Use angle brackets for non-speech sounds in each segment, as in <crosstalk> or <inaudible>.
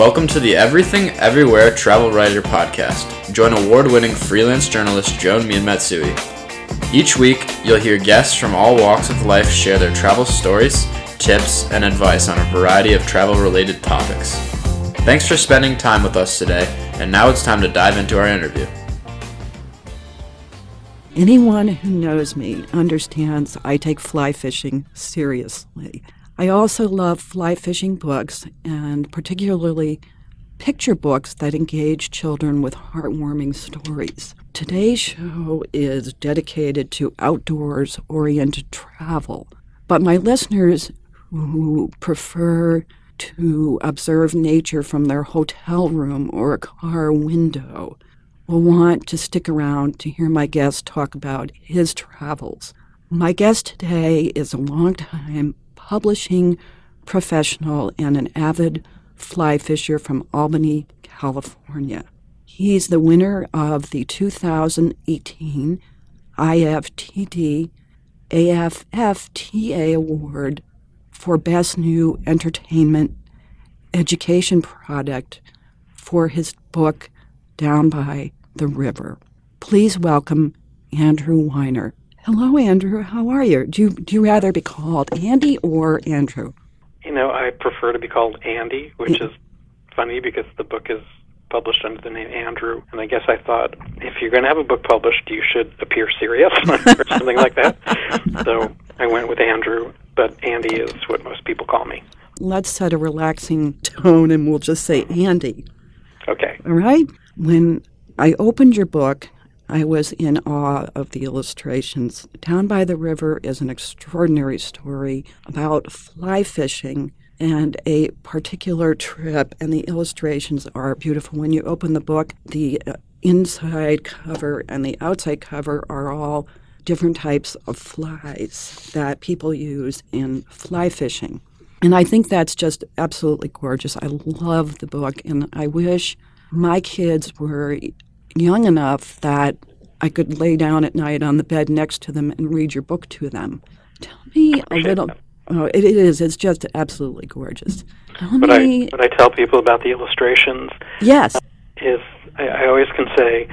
Welcome to the Everything Everywhere Travel Writer Podcast. Join award winning freelance journalist Joan Mianmatsui. Each week, you'll hear guests from all walks of life share their travel stories, tips, and advice on a variety of travel related topics. Thanks for spending time with us today, and now it's time to dive into our interview. Anyone who knows me understands I take fly fishing seriously. I also love fly fishing books, and particularly picture books that engage children with heartwarming stories. Today's show is dedicated to outdoors oriented travel, but my listeners who prefer to observe nature from their hotel room or a car window will want to stick around to hear my guest talk about his travels. My guest today is a longtime publishing professional and an avid fly fisher from Albany, California. He's the winner of the 2018 IFTD AFFTA Award for Best New Entertainment Education Product for his book Down by the River. Please welcome Andrew Weiner. Hello, Andrew. How are you? Do you, do you rather be called Andy or Andrew? You know, I prefer to be called Andy, which is funny because the book is published under the name Andrew. And I guess I thought if you're going to have a book published, you should appear serious <laughs> or something like that. So I went with Andrew, but Andy is what most people call me. Let's set a relaxing tone and we'll just say Andy. Okay. All right? When I opened your book, I was in awe of the illustrations. Down by the River is an extraordinary story about fly fishing and a particular trip, and the illustrations are beautiful. When you open the book, the uh, inside cover and the outside cover are all different types of flies that people use in fly fishing. And I think that's just absolutely gorgeous. I love the book, and I wish my kids were young enough that I could lay down at night on the bed next to them and read your book to them. Tell me a little. Oh, it, it is. It's just absolutely gorgeous. Tell me. I what I tell people about the illustrations yes. is I, I always can say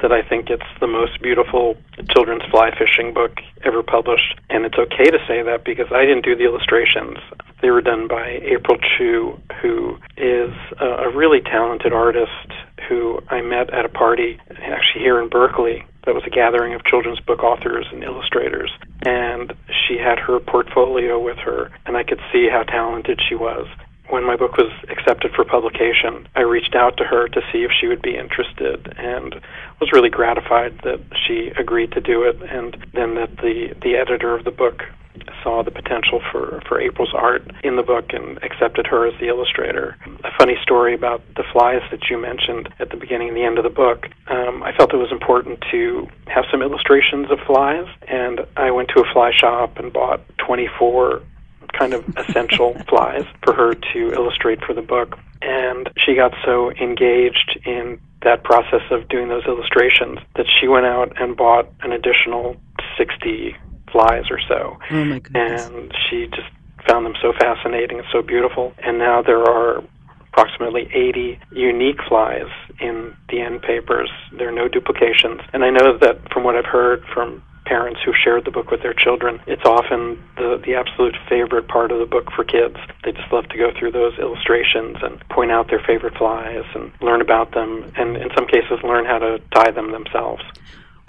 that I think it's the most beautiful children's fly fishing book ever published, and it's okay to say that because I didn't do the illustrations. They were done by April Chu, who is a, a really talented artist who I met at a party actually here in Berkeley that was a gathering of children's book authors and illustrators. And she had her portfolio with her, and I could see how talented she was. When my book was accepted for publication, I reached out to her to see if she would be interested and was really gratified that she agreed to do it and then that the, the editor of the book saw the potential for, for April's art in the book and accepted her as the illustrator. A funny story about the flies that you mentioned at the beginning and the end of the book. Um, I felt it was important to have some illustrations of flies, and I went to a fly shop and bought 24 kind of essential <laughs> flies for her to illustrate for the book. And she got so engaged in that process of doing those illustrations that she went out and bought an additional 60 flies or so. Oh my goodness. And she just found them so fascinating and so beautiful. And now there are approximately 80 unique flies in the end papers. There are no duplications. And I know that from what I've heard from parents who shared the book with their children, it's often the, the absolute favorite part of the book for kids. They just love to go through those illustrations and point out their favorite flies and learn about them, and in some cases, learn how to tie them themselves.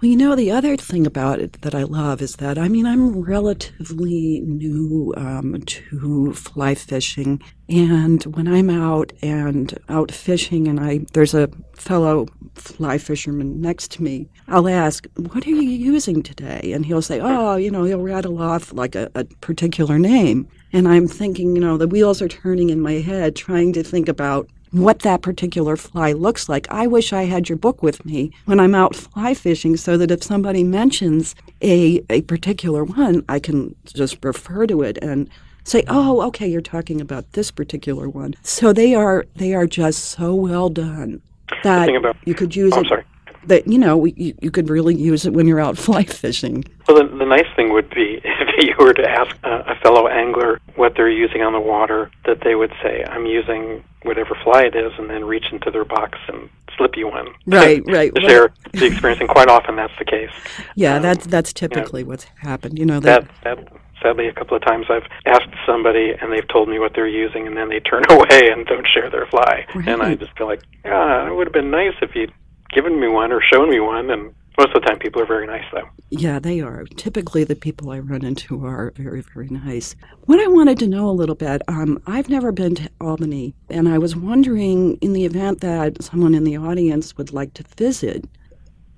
Well, you know, the other thing about it that I love is that, I mean, I'm relatively new um, to fly fishing. And when I'm out and out fishing and I there's a fellow fly fisherman next to me, I'll ask, what are you using today? And he'll say, oh, you know, he'll rattle off like a, a particular name. And I'm thinking, you know, the wheels are turning in my head trying to think about what that particular fly looks like. I wish I had your book with me when I'm out fly fishing so that if somebody mentions a, a particular one, I can just refer to it and say, "Oh, okay, you're talking about this particular one." So they are they are just so well done that about- you could use Oh, I'm it. sorry. That you know you, you could really use it when you're out <laughs> fly fishing. Well, the, the nice thing would be <laughs> if you were to ask a, a fellow angler what they're using on the water, that they would say, "I'm using whatever fly it is," and then reach into their box and slip you one. <laughs> Right, right. To share the experience, and quite often that's the case. Yeah, um, that's that's typically yeah. what's happened. You know that, that that sadly a couple of times I've asked somebody and they've told me what they're using and then they turn away and don't share their fly. Right. And I just feel like, ah, it would have been nice if you'd given me one or shown me one and most of the time people are very nice though. Yeah, they are. Typically the people I run into are very, very nice. What I wanted to know a little bit, um, I've never been to Albany and I was wondering in the event that someone in the audience would like to visit,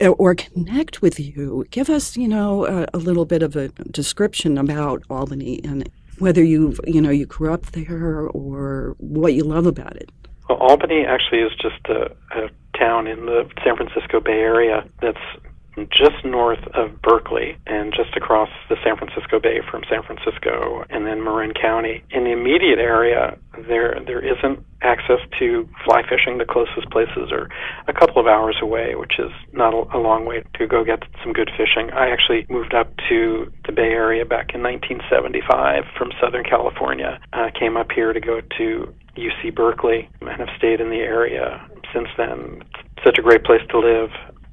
or connect with you. Give us, you know, a, a, little bit of a description about Albany and whether you, you know, you grew up there or what you love about it. Well, Albany actually is just a, a town in the San Francisco Bay Area that's just north of Berkeley and just across the San Francisco Bay from San Francisco and then Marin County. In the immediate area, there there isn't access to fly fishing. The closest places are a couple of hours away, which is not a, long way to go get some good fishing. I actually moved up to the Bay Area back in 1975 from Southern California. Uh, came up here to go to UC Berkeley and have stayed in the area since then. It's such a great place to live.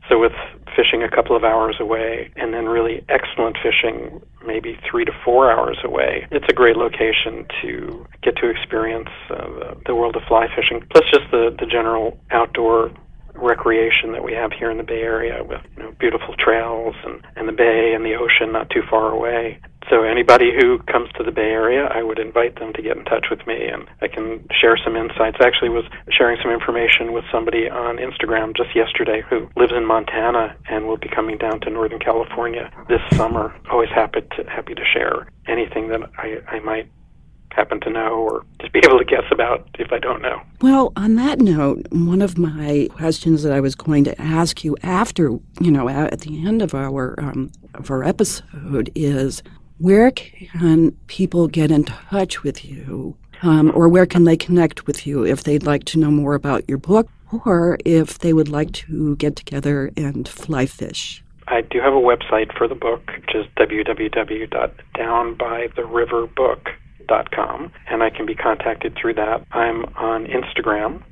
So with fishing a couple of hours away and then really excellent fishing maybe three to four hours away, it's a great location to get to experience uh, the, world of fly fishing. Plus just the, the general outdoor recreation that we have here in the Bay Area with you know, beautiful trails and, and the bay and the ocean not too far away. So anybody who comes to the Bay Area, I would invite them to get in touch with me, and I can share some insights. I actually was sharing some information with somebody on Instagram just yesterday who lives in Montana and will be coming down to Northern California this summer. Always happy to happy to share anything that I, I might happen to know or just be able to guess about if I don't know. Well, on that note, one of my questions that I was going to ask you after, you know, at the end of our um, of our episode is where can people get in touch with you? Um, or where can they connect with you if they'd like to know more about your book or if they would like to get together and fly fish? I do have a website for the book, which is www.downbytheriverbook.com, and I can be contacted through that. I'm on Instagram,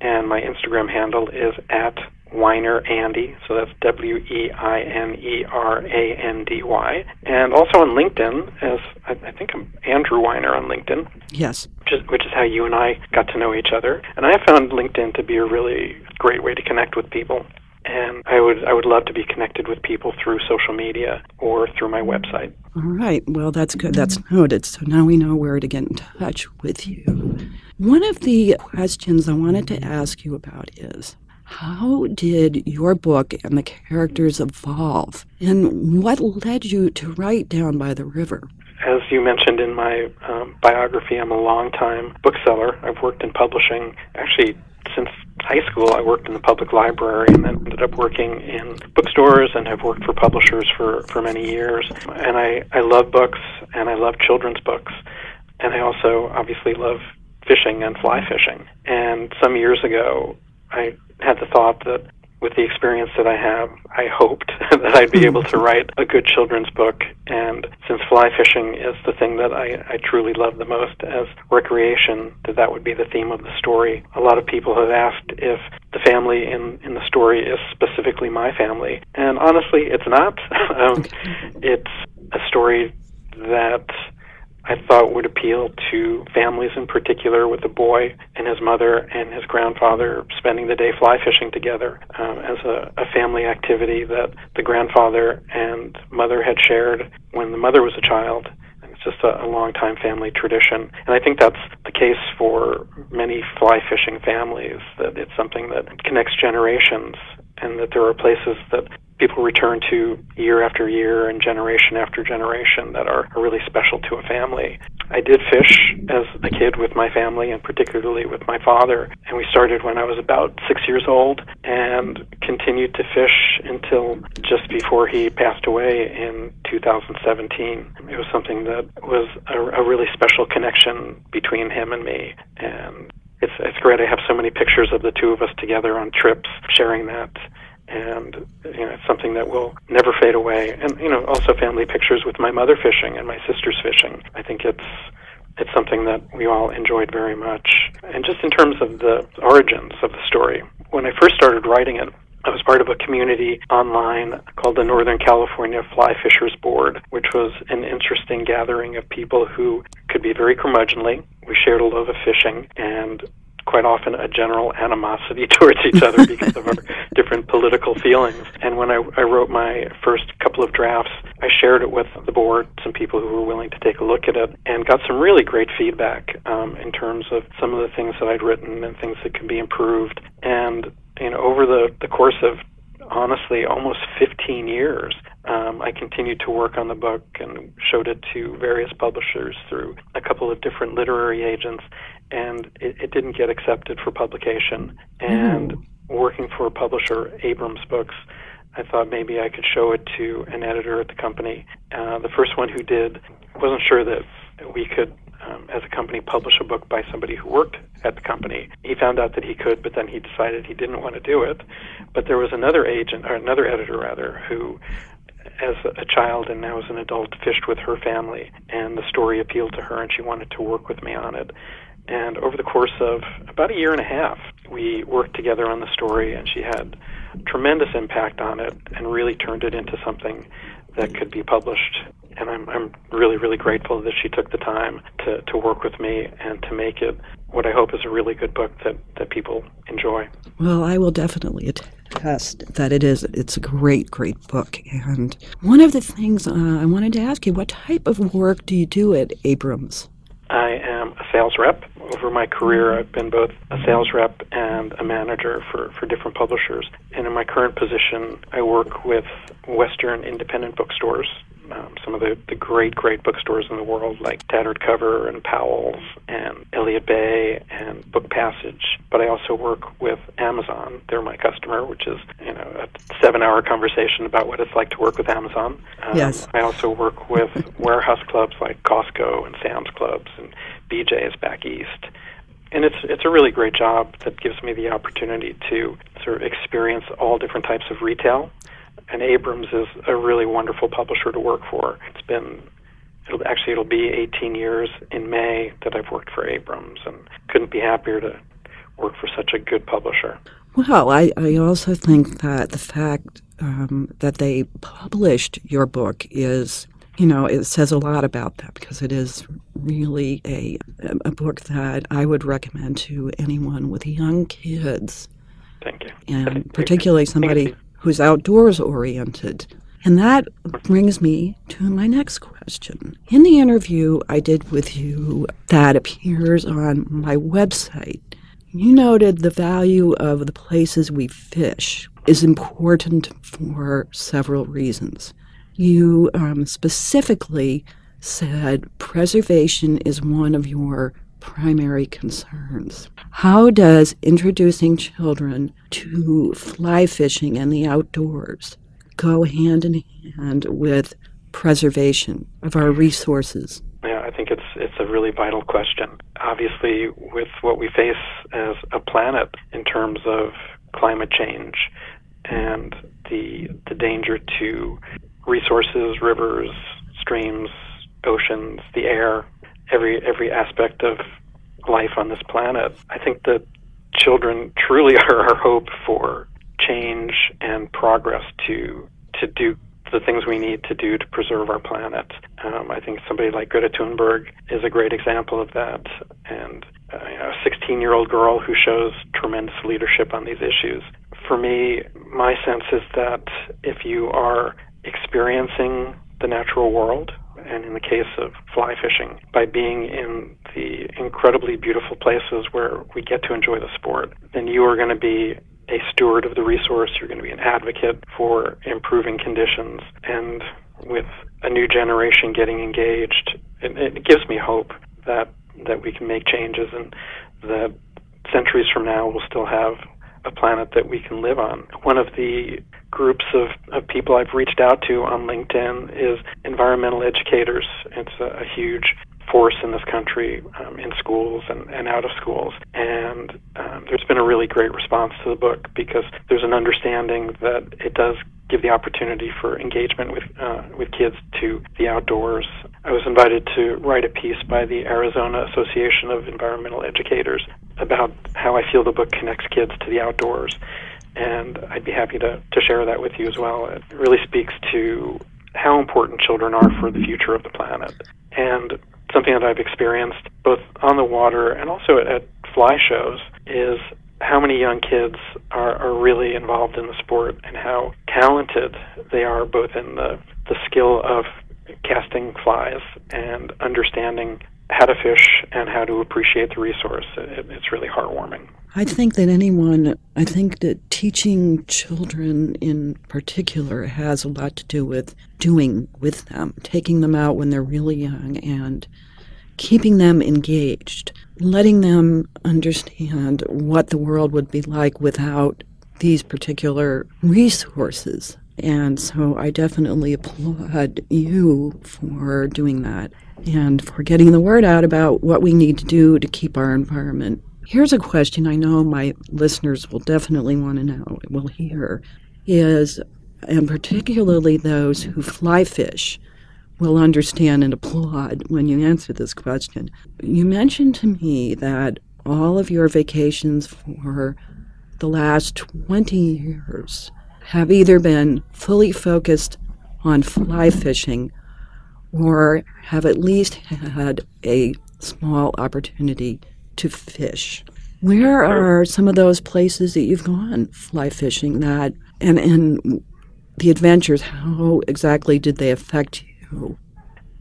and my Instagram handle is at Weiner Andy, so that's W E I N E R A N D Y, and also on LinkedIn as I, I think I'm Andrew Weiner on LinkedIn. Yes, which is, which is how you and I got to know each other, and I found LinkedIn to be a really great way to connect with people. And I would I would love to be connected with people through social media or through my website. All right. Well, that's good. That's noted. So now we know where to get in touch with you. One of the questions I wanted to ask you about is how did your book and the characters evolve? And what led you to write Down by the River? As you mentioned in my um, biography, I'm a long-time bookseller. I've worked in publishing actually since high school. I worked in the public library and then ended up working in bookstores and have worked for publishers for, for many years. And I, I love books and I love children's books. And I also obviously love fishing and fly fishing. And some years ago, I had the thought that with the experience that I have, I hoped <laughs> that I'd be able to write a good children's book. And since fly fishing is the thing that I, I truly love the most as recreation, that that would be the theme of the story. A lot of people have asked if the family in, in the story is specifically my family. And honestly, it's not. <laughs> um, it's a story that I thought would appeal to families in particular with the boy and his mother and his grandfather spending the day fly fishing together um, as a, a family activity that the grandfather and mother had shared when the mother was a child. It's just a, a long time family tradition. And I think that's the case for many fly fishing families, that it's something that connects generations and that there are places that people return to year after year and generation after generation that are, really special to a family. I did fish as a kid with my family and particularly with my father, and we started when I was about six years old and continued to fish until just before he passed away in 2017. It was something that was a, a really special connection between him and me, and it's it's great. I have so many pictures of the two of us together on trips, sharing that and you know, it's something that will never fade away. And you know, also family pictures with my mother fishing and my sisters fishing. I think it's it's something that we all enjoyed very much. And just in terms of the origins of the story, when I first started writing it, I was part of a community online called the Northern California Fly Fishers Board, which was an interesting gathering of people who could be very curmudgeonly. We shared a love of fishing and quite often a general animosity <laughs> towards each other because of our <laughs> different political feelings. And when I, I wrote my first couple of drafts, I shared it with the board, some people who were willing to take a look at it, and got some really great feedback um, in terms of some of the things that I'd written and things that can be improved. And you know, over the, the course of honestly almost 15 years, um, I continued to work on the book and showed it to various publishers through a couple of different literary agents, and it, it didn't get accepted for publication. And mm. working for a publisher, Abrams Books, I thought maybe I could show it to an editor at the company. Uh, the first one who did wasn't sure that we could um, as a company publish a book by somebody who worked at the company. He found out that he could, but then he decided he didn't want to do it. But there was another agent, or another editor rather, who as a child and now as an adult fished with her family and the story appealed to her and she wanted to work with me on it and over the course of about a year and a half we worked together on the story and she had tremendous impact on it and really turned it into something that could be published and I'm, I'm really, really grateful that she took the time to, to work with me and to make it what I hope is a really good book that, that people enjoy. Well, I will definitely attest that it is. It's a great, great book. And one of the things uh, I wanted to ask you, what type of work do you do at Abrams? I am a sales rep. Over my career, I've been both a sales rep and a manager for, for different publishers. And in my current position, I work with Western independent bookstores um, some of the, the great, great bookstores in the world, like Tattered Cover and Powell's and Elliott Bay and Book Passage. But I also work with Amazon. They're my customer, which is you know a seven-hour conversation about what it's like to work with Amazon. Um, yes. I also work with warehouse clubs like Costco and Sam's Clubs and BJ's back east and it's it's a really great job that gives me the opportunity to sort of experience all different types of retail and Abrams is a really wonderful publisher to work for. It's been it'll actually it'll be 18 years in May that I've worked for Abrams, and couldn't be happier to work for such a good publisher. Well, I, I also think that the fact um, that they published your book is, you know, it says a lot about that because it is really a, a book that I would recommend to anyone with young kids. Thank you. And particularly somebody who's outdoors oriented. And that brings me to my next question. In the interview I did with you that appears on my website, you noted the value of the places we fish is important for several reasons. You um, specifically said preservation is one of your primary concerns. How does introducing children to fly fishing and the outdoors go hand in hand with preservation of our resources? Yeah, I think it's it's a really vital question. Obviously, with what we face as a planet in terms of climate change and the the danger to resources, rivers, streams, oceans, the air, every every aspect of life on this planet. I think that children truly <laughs> are our hope for change and progress to to do the things we need to do to preserve our planet. Um, I think somebody like Greta Thunberg is a great example of that, and uh, you know, a 16-year-old girl who shows tremendous leadership on these issues. For me, my sense is that if you are experiencing the natural world, and in the case of fly fishing, by being in the incredibly beautiful places where we get to enjoy the sport, then you are going to be a steward of the resource. You're going to be an advocate for improving conditions. And with a new generation getting engaged, it, it gives me hope that that we can make changes and that centuries from now we'll still have a planet that we can live on. One of the groups of, of people I've reached out to on LinkedIn is environmental educators. It's a, a huge force in this country um, in schools and, and out of schools. And um, there's been a really great response to the book because there's an understanding that it does give the opportunity for engagement with uh, with kids to the outdoors. I was invited to write a piece by the Arizona Association of Environmental Educators about how I feel the book connects kids to the outdoors, and I'd be happy to, to share that with you as well. It really speaks to how important children are for the future of the planet. And something that I've experienced both on the water and also at, at fly shows is how many young kids are, are really involved in the sport and how talented they are both in the, the skill of casting flies and understanding how to fish and how to appreciate the resource. It, it's really heartwarming. I think that anyone, I think that teaching children in particular has a lot to do with doing with them, taking them out when they're really young and keeping them engaged, letting them understand what the world would be like without these particular resources. And so I definitely applaud you for doing that and for getting the word out about what we need to do to keep our environment. Here's a question I know my listeners will definitely want to know, will hear, is, and particularly those who fly fish will understand and applaud when you answer this question. You mentioned to me that all of your vacations for the last 20 years have either been fully focused on fly fishing or have at least had a small opportunity to fish. Where are some of those places that you've gone fly fishing that and and the adventures how exactly did they affect you?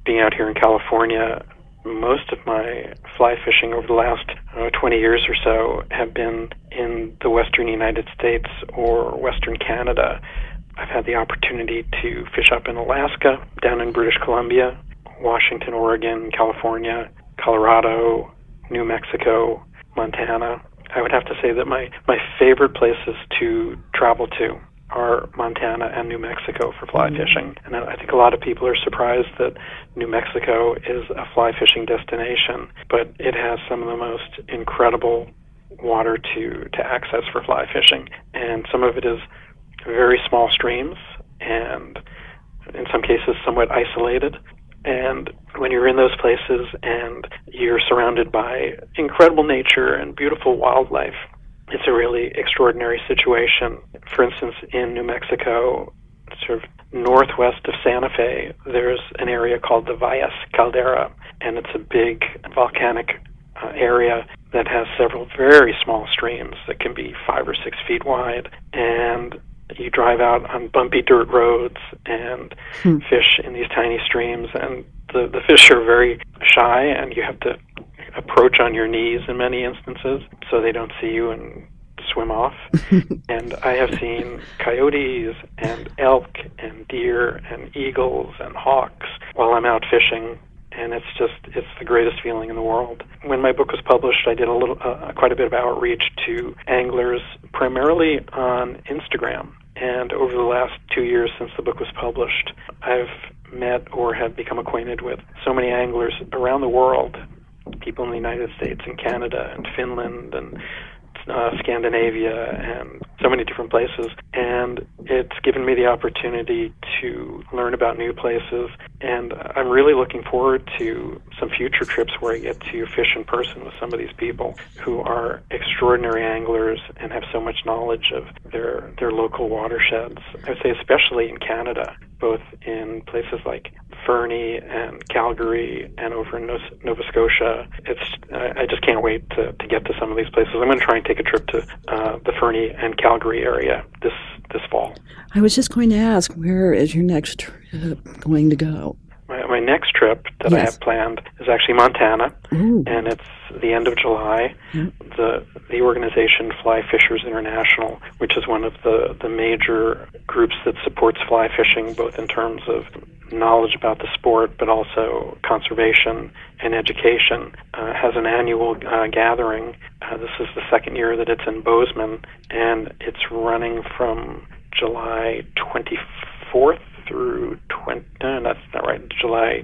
Being out here in California, most of my fly fishing over the last uh, 20 years or so have been in the western United States or western Canada. I've had the opportunity to fish up in Alaska, down in British Columbia, Washington, Oregon, California, Colorado, New Mexico, Montana. I would have to say that my, my favorite places to travel to are Montana and New Mexico for fly mm-hmm. fishing. And I think a lot of people are surprised that New Mexico is a fly fishing destination, but it has some of the most incredible water to, to access for fly fishing. And some of it is very small streams and in some cases somewhat isolated. And when you're in those places and you're surrounded by incredible nature and beautiful wildlife, it's a really extraordinary situation. For instance, in New Mexico, sort of northwest of Santa Fe, there's an area called the Valles Caldera, and it's a big volcanic uh, area that has several very small streams that can be five or six feet wide. And you drive out on bumpy dirt roads and hmm. fish in these tiny streams, and the the fish are very shy, and you have to approach on your knees in many instances so they don't see you and swim off. <laughs> and I have seen coyotes and elk and deer and eagles and hawks while I'm out fishing and it's just it's the greatest feeling in the world. When my book was published, I did a little uh, quite a bit of outreach to anglers primarily on Instagram. And over the last 2 years since the book was published, I've met or have become acquainted with so many anglers around the world, people in the United States and Canada and Finland and uh, Scandinavia and so many different places. And it's given me the opportunity to learn about new places. And I'm really looking forward to some future trips where I get to fish in person with some of these people who are extraordinary anglers and have so much knowledge of their, their local watersheds. I would say, especially in Canada, both in places like Fernie and Calgary and over in Nova Scotia. It's I just can't wait to, to get to some of these places. I'm going to try and take a trip to uh, the Fernie and Calgary area this this fall. I was just going to ask, where is your next trip going to go? My, my next trip that yes. I have planned is actually Montana, Ooh. and it's the end of July. The the organization Fly Fishers International, which is one of the the major groups that supports fly fishing, both in terms of knowledge about the sport, but also conservation and education, uh, has an annual uh, gathering. Uh, this is the second year that it's in Bozeman, and it's running from July 24th through 20. No, that's not right. July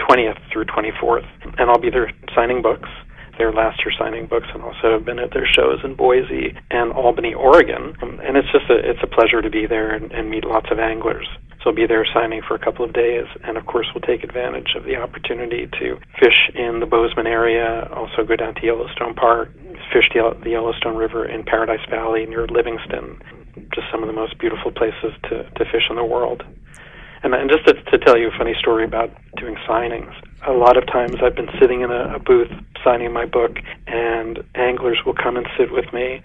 20th through 24th, and I'll be there signing books. there last year signing books, and also have been at their shows in Boise and Albany, Oregon. And it's just a it's a pleasure to be there and, and meet lots of anglers. I'll be there signing for a couple of days, and of course we'll take advantage of the opportunity to fish in the Bozeman area, also go down to Yellowstone Park, fish the Yellowstone River in Paradise Valley near Livingston, just some of the most beautiful places to, to fish in the world. And, and just to, to tell you a funny story about doing signings, a lot of times I've been sitting in a, a booth signing my book, and anglers will come and sit with me,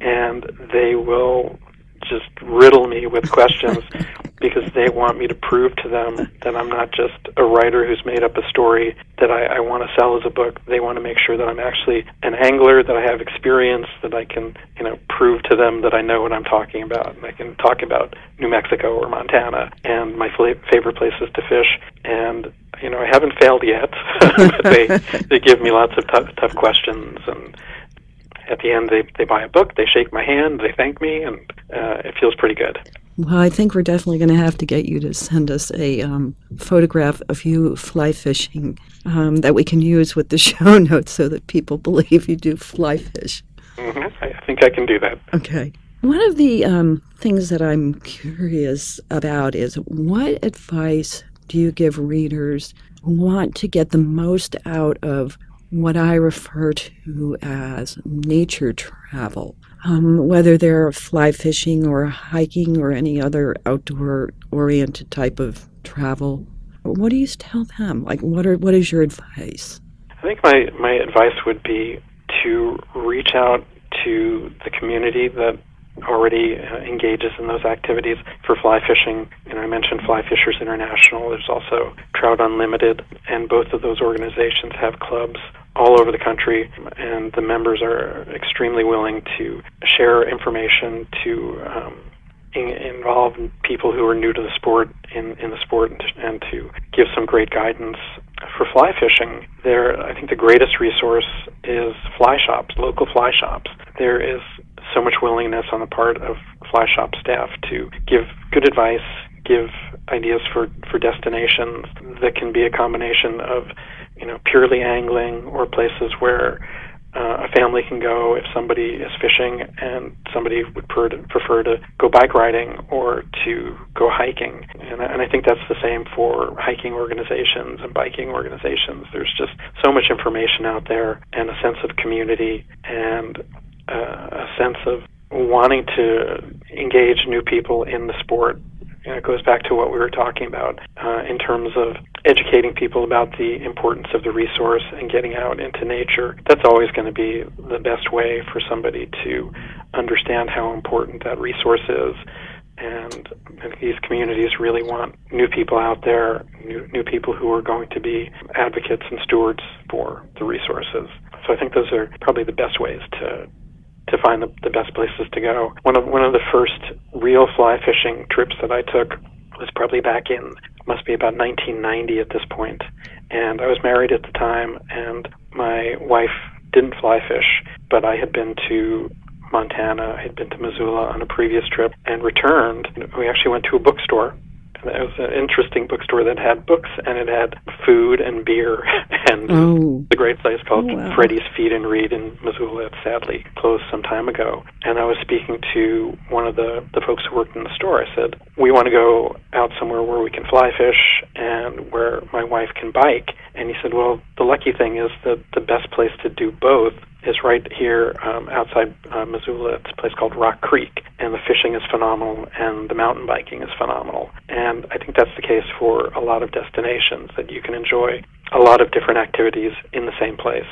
and they will just riddle me with questions <laughs> because they want me to prove to them that I'm not just a writer who's made up a story that I, I want to sell as a book. They want to make sure that I'm actually an angler, that I have experience, that I can, you know, prove to them that I know what I'm talking about. And I can talk about New Mexico or Montana and my favorite places to fish. And you know, I haven't failed yet. <laughs> but they <laughs> they give me lots of tough tough questions and at the end they, they buy a book, they shake my hand, they thank me, and uh, it feels pretty good. Well, I think we're definitely going to have to get you to send us a um, photograph of you fly fishing um, that we can use with the <laughs> show notes so that people believe you do fly fish. Mm-hmm. I think I can do that. Okay. One of the um, things that I'm curious about is what advice do you give readers who want to get the most out of what I refer to as nature travel. Um, whether they're fly fishing or hiking or any other outdoor oriented type of travel, what do you tell them? Like, what are what is your advice? I think my my advice would be to reach out to the community that already uh, engages in those activities for fly fishing. And I mentioned Fly Fishers International. There's also Trout Unlimited, and both of those organizations have clubs all over the country, and the members are extremely willing to share information to um, in, involve people who are new to the sport in, in the sport and to, and to give some great guidance for fly fishing. There, I think the greatest resource is fly shops, local fly shops. There is so much willingness on the part of fly shop staff to give good advice, give ideas for, for destinations that can be a combination of you know purely angling or places where uh, a family can go if somebody is fishing and somebody would prefer to, prefer to go bike riding or to go hiking. And, and I think that's the same for hiking organizations and biking organizations. There's just so much information out there and a sense of community and uh, a sense of wanting to engage new people in the sport know, it goes back to what we were talking about uh, in terms of educating people about the importance of the resource and getting out into nature. That's always going to be the best way for somebody to understand how important that resource is. And these communities really want new people out there, new, new people who are going to be advocates and stewards for the resources. So I think those are probably the best ways to to find the, the best places to go. One of one of the first real fly fishing trips that I took was probably back in must be about 1990 at this point, and I was married at the time, and my wife didn't fly fish, but I had been to Montana, I had been to Missoula on a previous trip, and returned. We actually went to a bookstore it was an interesting bookstore that had books and it had food and beer <laughs> and oh. a great place called oh, wow. Freddy's Feed and Read in Missoula. It sadly closed some time ago. And I was speaking to one of the, the folks who worked in the store. I said, We want to go out somewhere where we can fly fish and where my wife can bike. And he said, Well, the lucky thing is that the best place to do both is right here um, outside uh, Missoula. It's a place called Rock Creek, and the fishing is phenomenal, and the mountain biking is phenomenal. And I think that's the case for a lot of destinations that you can enjoy a lot of different activities in the same place.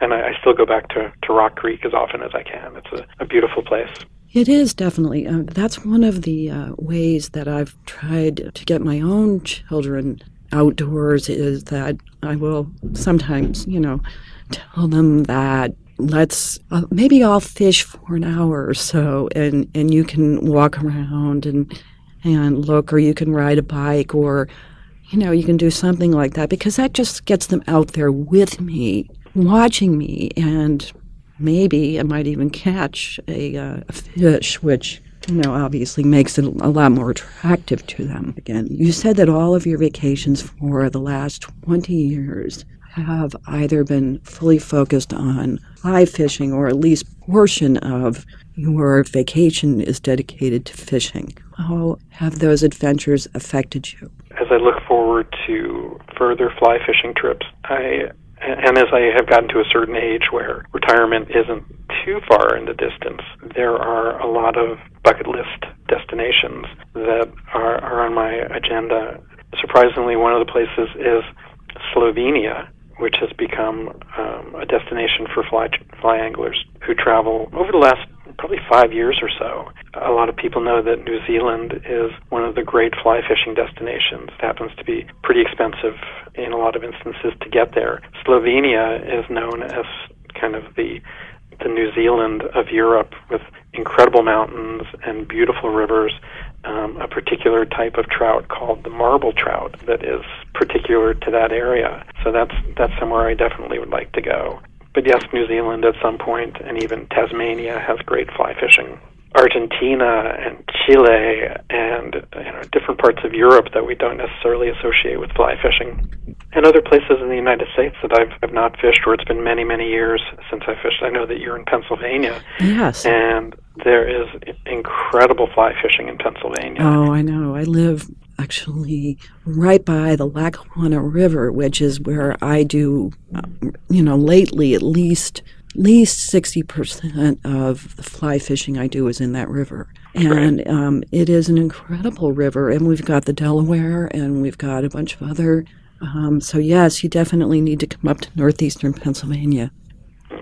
And I, I still go back to, to Rock Creek as often as I can. It's a, a beautiful place. It is definitely. Uh, that's one of the uh, ways that I've tried to get my own children outdoors is that I will sometimes, you know, tell them that let's uh, maybe I'll fish for an hour or so and and you can walk around and and look or you can ride a bike or you know you can do something like that because that just gets them out there with me watching me and maybe I might even catch a, uh, a fish which you know obviously makes it a lot more attractive to them again you said that all of your vacations for the last 20 years have either been fully focused on fly fishing or at least portion of your vacation is dedicated to fishing. How have those adventures affected you? As I look forward to further fly fishing trips, I and as I have gotten to a certain age where retirement isn't too far in the distance, there are a lot of bucket list destinations that are, are on my agenda. Surprisingly, one of the places is Slovenia, which has become um, a destination for fly, fly anglers who travel over the last probably five years or so. A lot of people know that New Zealand is one of the great fly fishing destinations. It happens to be pretty expensive in a lot of instances to get there. Slovenia is known as kind of the the New Zealand of Europe with incredible mountains and beautiful rivers, um, a particular type of trout called the marble trout that is particular to that area. So that's that's somewhere I definitely would like to go. But yes, New Zealand at some point, and even Tasmania has great fly fishing. Argentina and Chile and you know, different parts of Europe that we don't necessarily associate with fly fishing. And other places in the United States that I've, I've not fished, where it's been many, many years since I fished. I know that you're in Pennsylvania. Yes. And there is incredible fly fishing in Pennsylvania. Oh, I know. I live actually right by the Lackawanna River, which is where I do, uh, you know, lately at least least 60% of the fly fishing I do is in that river. And um, it is an incredible river. And we've got the Delaware and we've got a bunch of other. Um, so, yes, you definitely need to come up to northeastern Pennsylvania.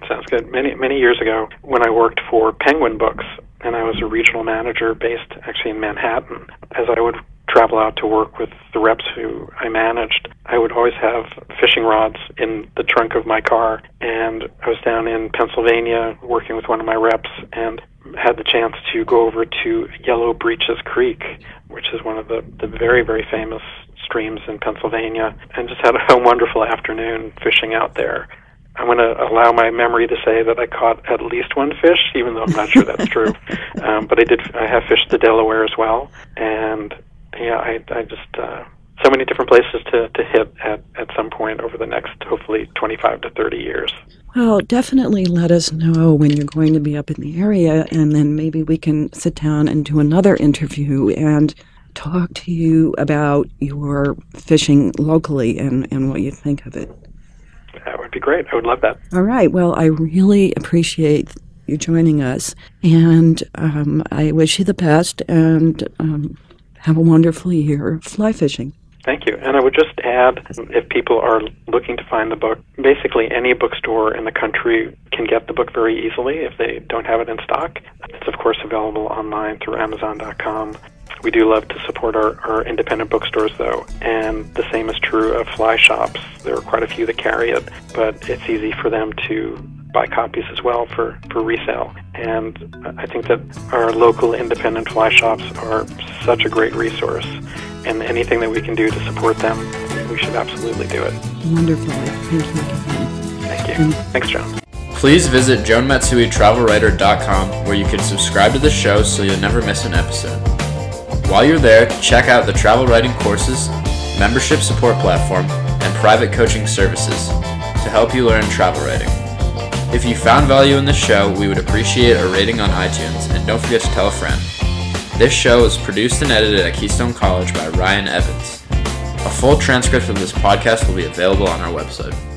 Sounds good. Many, many years ago, when I worked for Penguin Books, and I was a regional manager based actually in Manhattan, as I would travel out to work with the reps who I managed, I would always have fishing rods in the trunk of my car. And I was down in Pennsylvania working with one of my reps and had the chance to go over to Yellow Breeches Creek, which is one of the, the very, very famous streams in Pennsylvania, and just had a <laughs> wonderful afternoon fishing out there. I'm going to allow my memory to say that I caught at least one fish, even though I'm not sure that's <laughs> true. Um, but I did. I have fished the Delaware as well, and yeah, I, I just uh, so many different places to, to hit at, at some point over the next hopefully 25 to 30 years. Well, definitely let us know when you're going to be up in the area, and then maybe we can sit down and do another interview and talk to you about your fishing locally and, and what you think of it. That would be great. I would love that. All right. Well, I really appreciate you joining us, and um, I wish you the best. And um, have a wonderful year fly fishing. Thank you. And I would just add if people are looking to find the book, basically any bookstore in the country can get the book very easily if they don't have it in stock. It's, of course, available online through Amazon.com. We do love to support our, our independent bookstores, though, and the same is true of fly shops. There are quite a few that carry it, but it's easy for them to buy copies as well for, for resale. And I think that our local independent fly shops are such a great resource. And anything that we can do to support them, we should absolutely do it. Wonderful. Thank you again. Thank you. Thanks, Joan. Please visit joanmatsui.travelwriter.com where you can subscribe to the show so you'll never miss an episode. While you're there, check out the travel writing courses, membership support platform, and private coaching services to help you learn travel writing. If you found value in this show, we would appreciate a rating on iTunes, and don't forget to tell a friend. This show is produced and edited at Keystone College by Ryan Evans. A full transcript of this podcast will be available on our website.